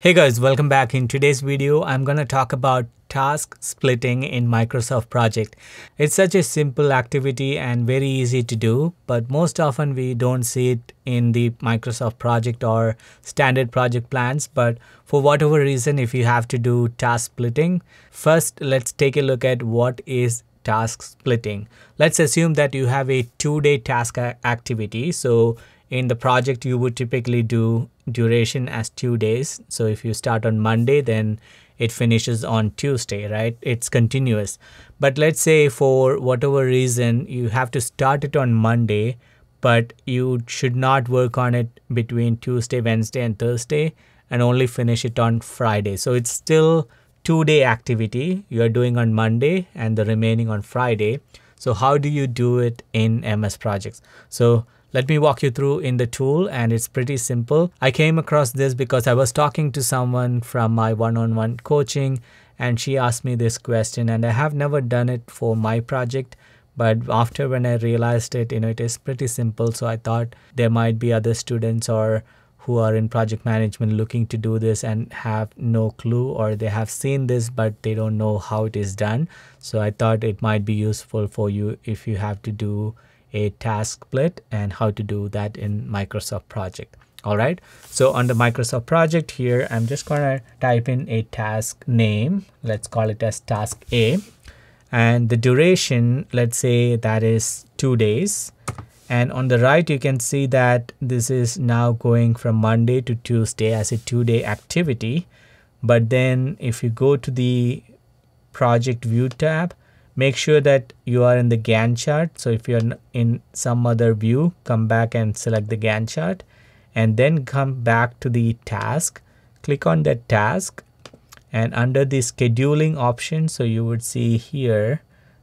Hey guys, welcome back. In today's video, I'm going to talk about task splitting in Microsoft Project. It's such a simple activity and very easy to do, but most often we don't see it in the Microsoft Project or standard project plans. But for whatever reason, if you have to do task splitting, first let's take a look at what is task splitting. Let's assume that you have a two-day task activity. So in the project you would typically do duration as two days. So if you start on monday then it finishes on tuesday right? It's continuous. But let's say for whatever reason you have to start it on monday but you should not work on it between tuesday wednesday and thursday and only finish it on friday. So it's still two day activity. You are doing on monday and the remaining on friday so how do you do it in ms projects so let me walk you through in the tool and it's pretty simple. I came across this because I was talking to someone from my one-on-one -on -one coaching and she asked me this question and I have never done it for my project but after when I realized it, you know, it is pretty simple. So I thought there might be other students or who are in project management looking to do this and have no clue or they have seen this but they don't know how it is done. So I thought it might be useful for you if you have to do a task split and how to do that in Microsoft project. All right. So on the Microsoft project here, I'm just to type in a task name. Let's call it as task A. And the duration, let's say that is two days. And on the right, you can see that this is now going from Monday to Tuesday as a two day activity. But then if you go to the project view tab, make sure that you are in the Gantt chart. So if you're in some other view, come back and select the Gantt chart and then come back to the task. Click on that task and under the scheduling option, so you would see here,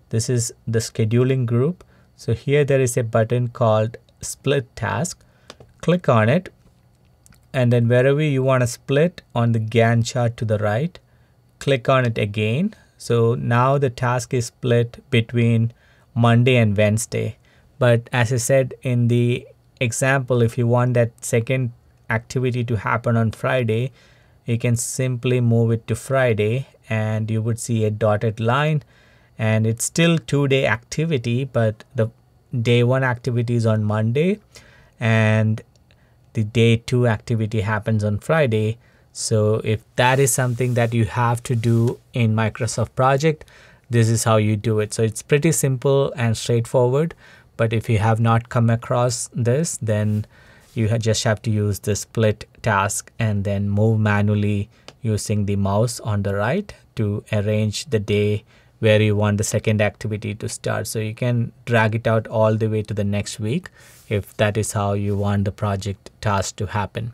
this is the scheduling group. So here there is a button called split task. Click on it and then wherever you want to split on the Gantt chart to the right, click on it again so now the task is split between Monday and Wednesday. But as I said in the example, if you want that second activity to happen on Friday, you can simply move it to Friday and you would see a dotted line and it's still two day activity, but the day one activity is on Monday and the day two activity happens on Friday. So if that is something that you have to do in Microsoft project, this is how you do it. So it's pretty simple and straightforward. But if you have not come across this, then you just have to use the split task and then move manually using the mouse on the right to arrange the day where you want the second activity to start. So you can drag it out all the way to the next week if that is how you want the project task to happen.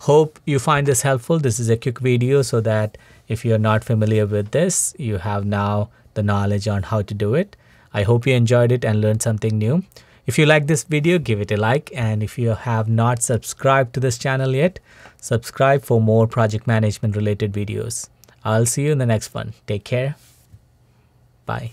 Hope you find this helpful. This is a quick video so that if you're not familiar with this, you have now the knowledge on how to do it. I hope you enjoyed it and learned something new. If you like this video, give it a like. And if you have not subscribed to this channel yet, subscribe for more project management related videos. I'll see you in the next one. Take care. Bye.